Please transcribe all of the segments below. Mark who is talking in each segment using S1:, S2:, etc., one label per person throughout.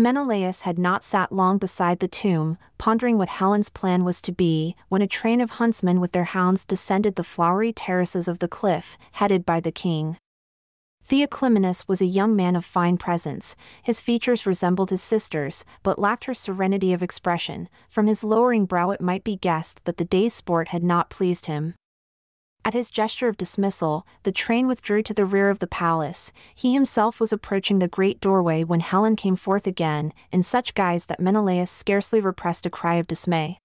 S1: Menelaus had not sat long beside the tomb, pondering what Helen's plan was to be, when a train of huntsmen with their hounds descended the flowery terraces of the cliff, headed by the king. Theoclymenus was a young man of fine presence, his features resembled his sister's, but lacked her serenity of expression, from his lowering brow it might be guessed that the day's sport had not pleased him. At his gesture of dismissal, the train withdrew to the rear of the palace. He himself was approaching the great doorway when Helen came forth again, in such guise that Menelaus scarcely repressed a cry of dismay.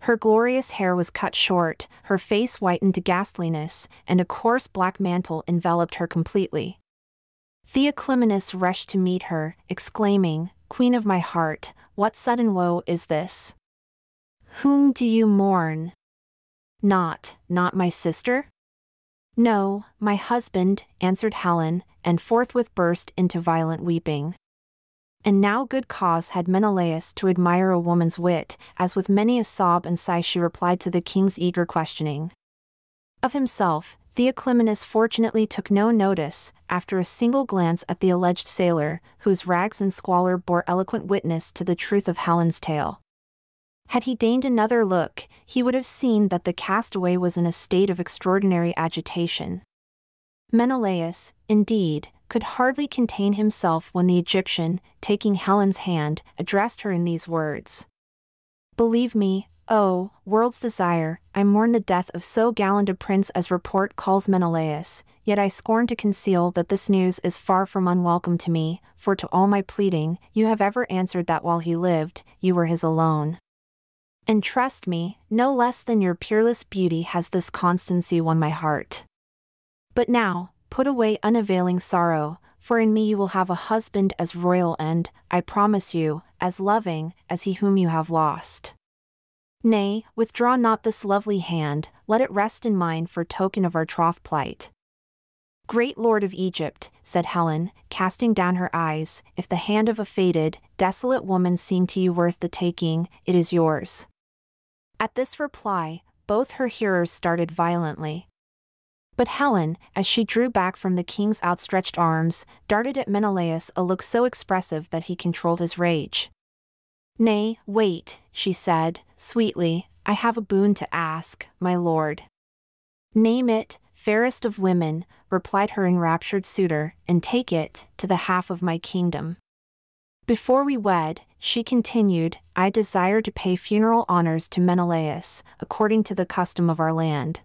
S1: Her glorious hair was cut short, her face whitened to ghastliness, and a coarse black mantle enveloped her completely. Theoclymenus rushed to meet her, exclaiming, Queen of my heart, what sudden woe is this? Whom do you mourn? Not, not my sister? No, my husband, answered Helen, and forthwith burst into violent weeping. And now good cause had Menelaus to admire a woman's wit, as with many a sob and sigh she replied to the king's eager questioning. Of himself, Theoclymenus fortunately took no notice, after a single glance at the alleged sailor, whose rags and squalor bore eloquent witness to the truth of Helen's tale. Had he deigned another look, he would have seen that the castaway was in a state of extraordinary agitation. Menelaus, indeed, could hardly contain himself when the Egyptian, taking Helen's hand, addressed her in these words. Believe me, O, world's desire, I mourn the death of so gallant a prince as report calls Menelaus, yet I scorn to conceal that this news is far from unwelcome to me, for to all my pleading, you have ever answered that while he lived, you were his alone. And trust me, no less than your peerless beauty has this constancy won my heart. But now, put away unavailing sorrow, for in me you will have a husband as royal and, I promise you, as loving, as he whom you have lost. Nay, withdraw not this lovely hand, let it rest in mine for token of our troth plight. Great Lord of Egypt, said Helen, casting down her eyes, if the hand of a faded, desolate woman seem to you worth the taking, it is yours. At this reply, both her hearers started violently. But Helen, as she drew back from the king's outstretched arms, darted at Menelaus a look so expressive that he controlled his rage. Nay, wait, she said, sweetly, I have a boon to ask, my lord. Name it, fairest of women, replied her enraptured suitor, and take it, to the half of my kingdom. Before we wed, she continued, I desire to pay funeral honors to Menelaus, according to the custom of our land.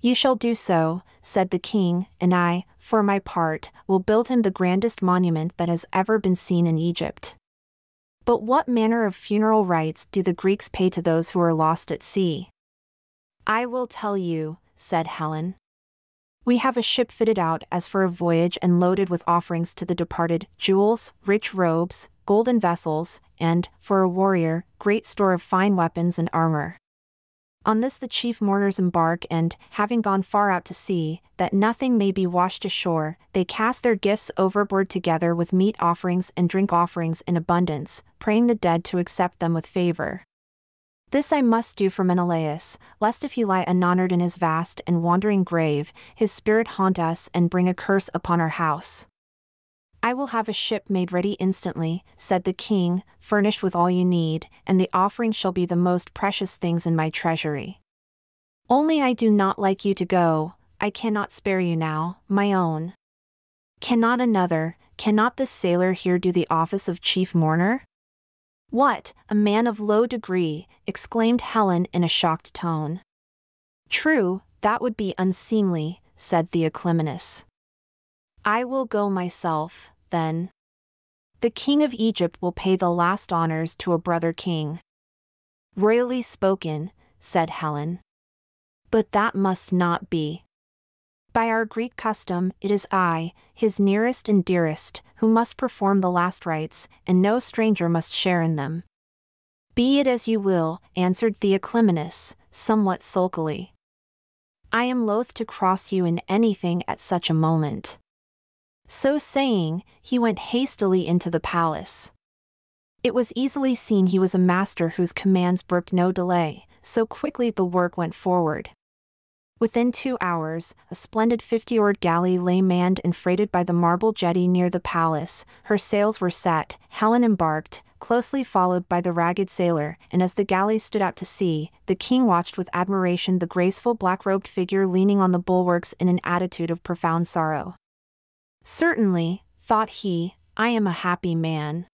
S1: You shall do so, said the king, and I, for my part, will build him the grandest monument that has ever been seen in Egypt. But what manner of funeral rites do the Greeks pay to those who are lost at sea? I will tell you, said Helen. We have a ship fitted out as for a voyage and loaded with offerings to the departed, jewels, rich robes, golden vessels, and, for a warrior, great store of fine weapons and armor. On this the chief mourners embark and, having gone far out to sea, that nothing may be washed ashore, they cast their gifts overboard together with meat offerings and drink offerings in abundance, praying the dead to accept them with favor. This I must do for Menelaus, lest if he lie unhonored in his vast and wandering grave, his spirit haunt us and bring a curse upon our house. I will have a ship made ready instantly, said the king, furnished with all you need, and the offering shall be the most precious things in my treasury. Only I do not like you to go, I cannot spare you now, my own. Cannot another, cannot this sailor here do the office of chief mourner? What, a man of low degree, exclaimed Helen in a shocked tone. True, that would be unseemly, said Theoclymenus. I will go myself, then. The king of Egypt will pay the last honors to a brother king. Royally spoken, said Helen. But that must not be. By our Greek custom, it is I, his nearest and dearest, who must perform the last rites, and no stranger must share in them. Be it as you will, answered Theoclymenus, somewhat sulkily. I am loath to cross you in anything at such a moment. So saying, he went hastily into the palace. It was easily seen he was a master whose commands brooked no delay, so quickly the work went forward. Within two hours, a splendid fifty oared galley lay manned and freighted by the marble jetty near the palace. Her sails were set, Helen embarked, closely followed by the ragged sailor, and as the galley stood out to sea, the king watched with admiration the graceful black robed figure leaning on the bulwarks in an attitude of profound sorrow. Certainly, thought he, I am a happy man.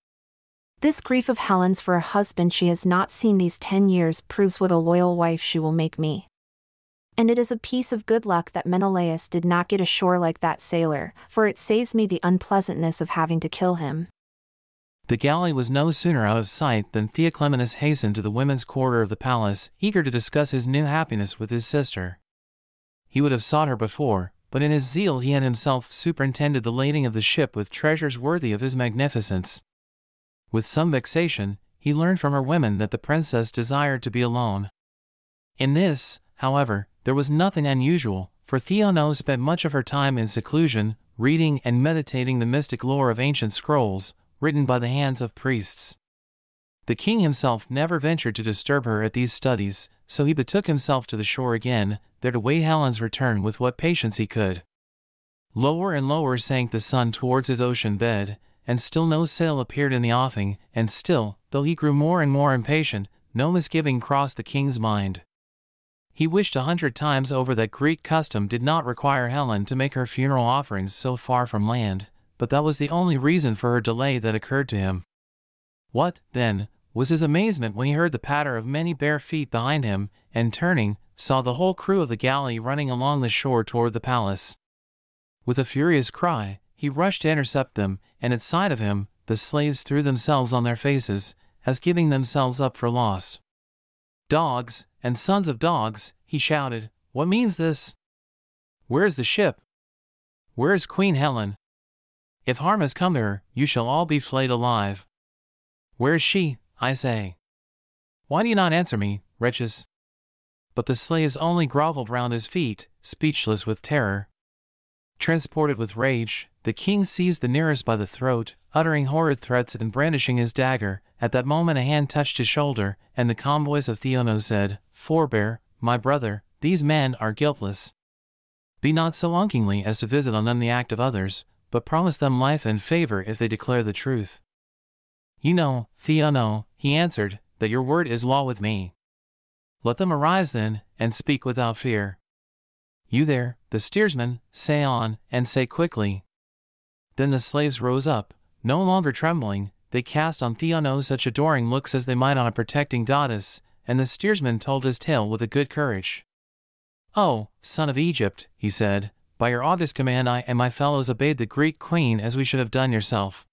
S1: This grief of Helen's for a husband she has not seen these ten years proves what a loyal wife she will make me. And it is a piece of good luck that Menelaus did not get ashore like that sailor, for it saves me the unpleasantness of having to kill him.
S2: The galley was no sooner out of sight than Theoclymenus hastened to the women's quarter of the palace, eager to discuss his new happiness with his sister. He would have sought her before, but in his zeal he had himself superintended the lading of the ship with treasures worthy of his magnificence. With some vexation, he learned from her women that the princess desired to be alone. In this, however, there was nothing unusual, for Theonoe spent much of her time in seclusion, reading and meditating the mystic lore of ancient scrolls, written by the hands of priests. The king himself never ventured to disturb her at these studies, so he betook himself to the shore again, there to wait Helen's return with what patience he could. Lower and lower sank the sun towards his ocean bed, and still no sail appeared in the offing, and still, though he grew more and more impatient, no misgiving crossed the king's mind. He wished a hundred times over that Greek custom did not require Helen to make her funeral offerings so far from land, but that was the only reason for her delay that occurred to him. What, then, was his amazement when he heard the patter of many bare feet behind him, and turning, saw the whole crew of the galley running along the shore toward the palace. With a furious cry, he rushed to intercept them, and at sight of him, the slaves threw themselves on their faces, as giving themselves up for loss. Dogs, and sons of dogs, he shouted, what means this? Where is the ship? Where is Queen Helen? If harm has come to her, you shall all be flayed alive. Where is she, I say? Why do you not answer me, wretches? But the slaves only groveled round his feet, speechless with terror. Transported with rage, the king seized the nearest by the throat, uttering horrid threats and brandishing his dagger. At that moment a hand touched his shoulder, and the calm voice of Theonoe said, Forbear, my brother, these men are guiltless. Be not so unkingly as to visit on them the act of others, but promise them life and favor if they declare the truth. You know, Theonoe, he answered, that your word is law with me. Let them arise then, and speak without fear. You there, the steersman, say on, and say quickly. Then the slaves rose up, no longer trembling, they cast on Theonoe such adoring looks as they might on a protecting goddess, and the steersman told his tale with a good courage. Oh, son of Egypt, he said, by your august command I and my fellows obeyed the Greek queen as we should have done yourself.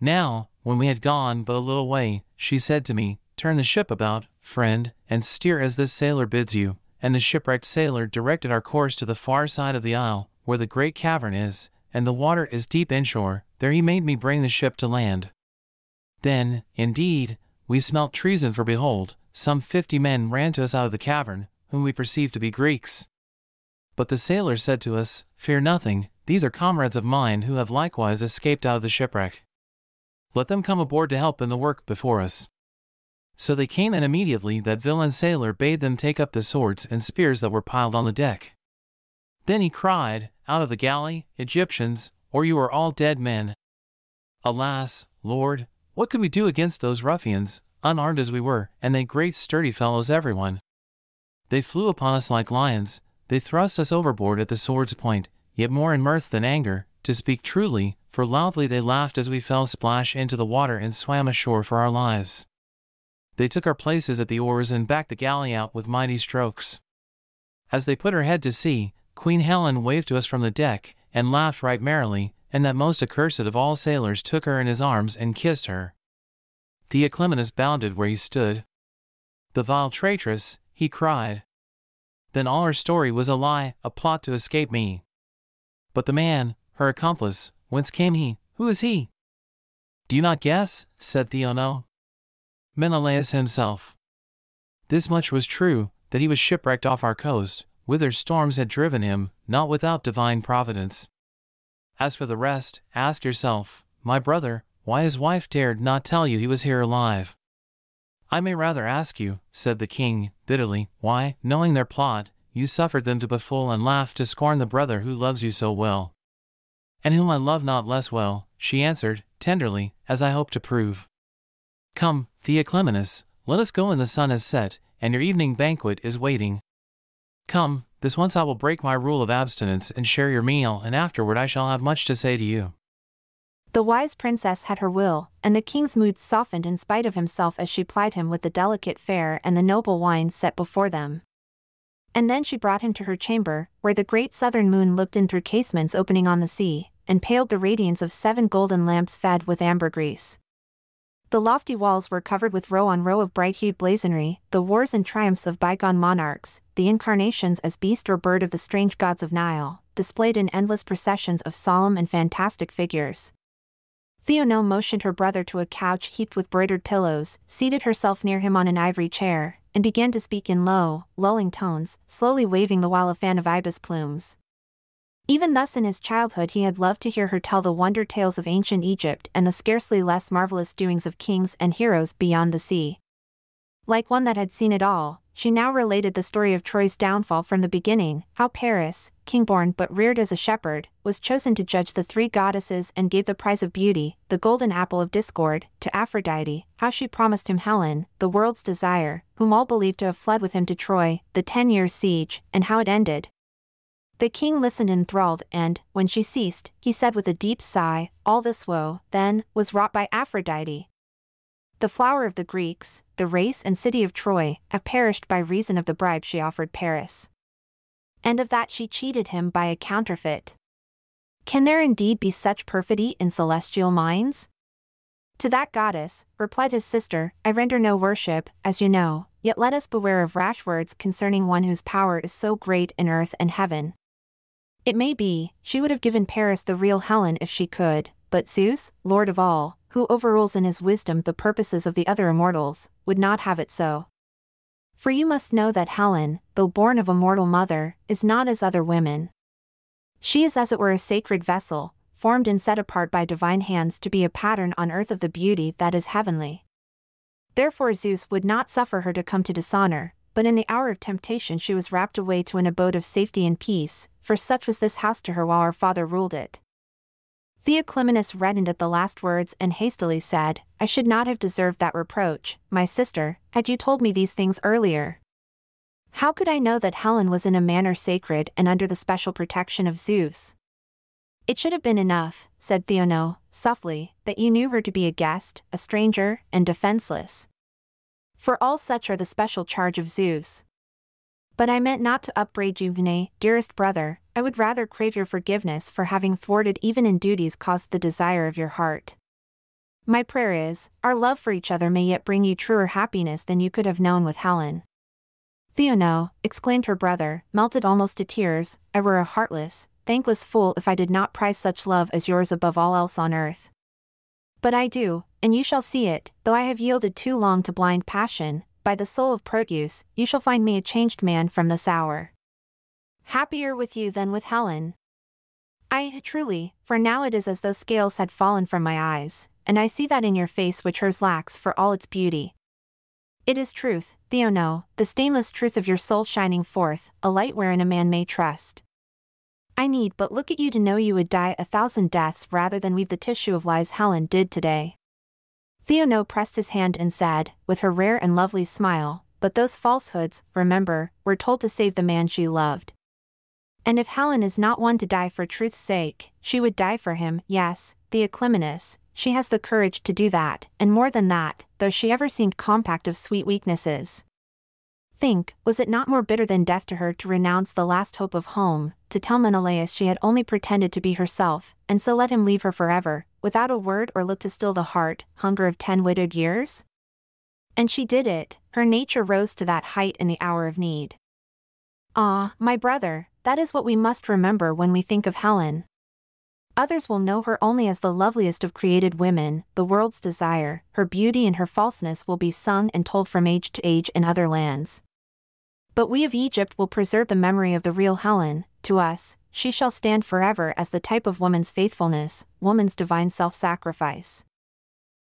S2: Now, when we had gone but a little way, she said to me, Turn the ship about, friend, and steer as this sailor bids you. And the shipwrecked sailor directed our course to the far side of the isle, where the great cavern is, and the water is deep inshore, there he made me bring the ship to land. Then, indeed, we smelt treason for behold, some fifty men ran to us out of the cavern, whom we perceived to be Greeks. But the sailor said to us, Fear nothing, these are comrades of mine who have likewise escaped out of the shipwreck. Let them come aboard to help in the work before us. So they came and immediately that villain sailor bade them take up the swords and spears that were piled on the deck. Then he cried, Out of the galley, Egyptians, or you are all dead men. Alas, Lord, what could we do against those ruffians, unarmed as we were, and they great sturdy fellows every one? They flew upon us like lions, they thrust us overboard at the sword's point, yet more in mirth than anger, to speak truly, for loudly they laughed as we fell splash into the water and swam ashore for our lives. They took our places at the oars and backed the galley out with mighty strokes. As they put her head to sea, Queen Helen waved to us from the deck, and laughed right merrily, and that most accursed of all sailors took her in his arms and kissed her. Theoclymenus bounded where he stood. The vile traitress, he cried, then all her story was a lie, a plot to escape me. But the man, her accomplice, whence came he? Who is he? Do you not guess? said Theonoe. Menelaus himself. This much was true, that he was shipwrecked off our coast, whither storms had driven him, not without divine providence. As for the rest, ask yourself, my brother, why his wife dared not tell you he was here alive. I may rather ask you, said the king, bitterly, why, knowing their plot, you suffered them to befool and laugh to scorn the brother who loves you so well. And whom I love not less well, she answered, tenderly, as I hope to prove. Come, Theoclymenus, let us go when the sun has set, and your evening banquet is waiting. Come, this once I will break my rule of abstinence and share your meal, and afterward I shall have much to say to you.
S1: The wise princess had her will, and the king's mood softened in spite of himself as she plied him with the delicate fare and the noble wine set before them. And then she brought him to her chamber, where the great southern moon looked in through casements opening on the sea, and paled the radiance of seven golden lamps fed with ambergris. The lofty walls were covered with row on row of bright-hued blazonry, the wars and triumphs of bygone monarchs, the incarnations as beast or bird of the strange gods of Nile, displayed in endless processions of solemn and fantastic figures. Theonoe motioned her brother to a couch heaped with broidered pillows, seated herself near him on an ivory chair, and began to speak in low, lulling tones, slowly waving the while a fan of ibis plumes. Even thus in his childhood he had loved to hear her tell the wonder tales of ancient Egypt and the scarcely less marvelous doings of kings and heroes beyond the sea. Like one that had seen it all, she now related the story of Troy's downfall from the beginning, how Paris, king-born but reared as a shepherd, was chosen to judge the three goddesses and gave the prize of beauty, the golden apple of discord, to Aphrodite, how she promised him Helen, the world's desire, whom all believed to have fled with him to Troy, the ten years' siege, and how it ended. The king listened enthralled and, when she ceased, he said with a deep sigh, All this woe, then, was wrought by Aphrodite, the flower of the Greeks, the race and city of Troy, have perished by reason of the bribe she offered Paris. And of that she cheated him by a counterfeit. Can there indeed be such perfidy in celestial minds? To that goddess, replied his sister, I render no worship, as you know, yet let us beware of rash words concerning one whose power is so great in earth and heaven. It may be, she would have given Paris the real Helen if she could, but Zeus, Lord of all, who overrules in his wisdom the purposes of the other immortals, would not have it so. For you must know that Helen, though born of a mortal mother, is not as other women. She is as it were a sacred vessel, formed and set apart by divine hands to be a pattern on earth of the beauty that is heavenly. Therefore Zeus would not suffer her to come to dishonor, but in the hour of temptation she was rapt away to an abode of safety and peace, for such was this house to her while her father ruled it. Theoclymenus reddened at the last words and hastily said, I should not have deserved that reproach, my sister, had you told me these things earlier. How could I know that Helen was in a manner sacred and under the special protection of Zeus? It should have been enough, said Theonoe, softly, that you knew her to be a guest, a stranger, and defenseless. For all such are the special charge of Zeus. But I meant not to upbraid you, nay, dearest brother, I would rather crave your forgiveness for having thwarted even in duties caused the desire of your heart. My prayer is, our love for each other may yet bring you truer happiness than you could have known with Helen. Theonoe, exclaimed her brother, melted almost to tears, I were a heartless, thankless fool if I did not prize such love as yours above all else on earth. But I do, and you shall see it, though I have yielded too long to blind passion, by the soul of Proteus, you shall find me a changed man from this hour. Happier with you than with Helen. I, truly, for now it is as though scales had fallen from my eyes, and I see that in your face which hers lacks for all its beauty. It is truth, Theonoe, the stainless truth of your soul shining forth, a light wherein a man may trust. I need but look at you to know you would die a thousand deaths rather than weave the tissue of lies Helen did today. Theonoe pressed his hand and said, with her rare and lovely smile, But those falsehoods, remember, were told to save the man she loved. And if Helen is not one to die for truth's sake, she would die for him, yes, Theoclymenus, she has the courage to do that, and more than that, though she ever seemed compact of sweet weaknesses. Think, was it not more bitter than death to her to renounce the last hope of home, to tell Menelaus she had only pretended to be herself, and so let him leave her forever, without a word or look to still the heart, hunger of ten widowed years? And she did it, her nature rose to that height in the hour of need. Ah, my brother, that is what we must remember when we think of Helen. Others will know her only as the loveliest of created women, the world's desire, her beauty and her falseness will be sung and told from age to age in other lands. But we of Egypt will preserve the memory of the real Helen, to us, she shall stand forever as the type of woman's faithfulness, woman's divine self sacrifice.